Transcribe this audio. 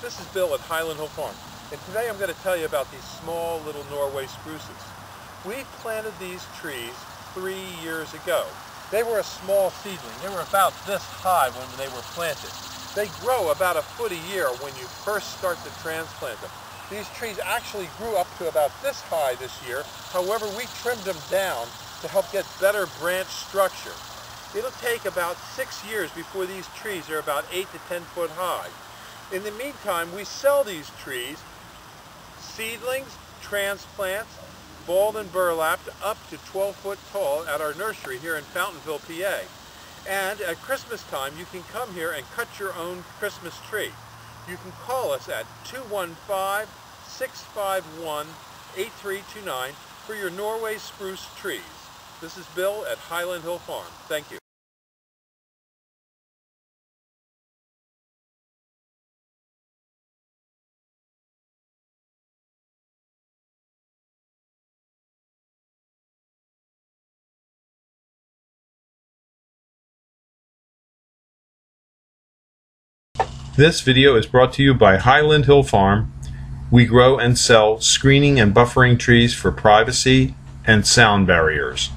This is Bill at Highland Hill Farm, and today I'm going to tell you about these small little Norway spruces. We planted these trees three years ago. They were a small seedling. They were about this high when they were planted. They grow about a foot a year when you first start to transplant them. These trees actually grew up to about this high this year. However, we trimmed them down to help get better branch structure. It'll take about six years before these trees are about eight to 10 foot high. In the meantime, we sell these trees, seedlings, transplants, balled and burlapped up to 12 foot tall at our nursery here in Fountainville, PA. And at Christmas time, you can come here and cut your own Christmas tree. You can call us at 215-651-8329 for your Norway spruce trees. This is Bill at Highland Hill Farm. Thank you. This video is brought to you by Highland Hill Farm. We grow and sell screening and buffering trees for privacy and sound barriers.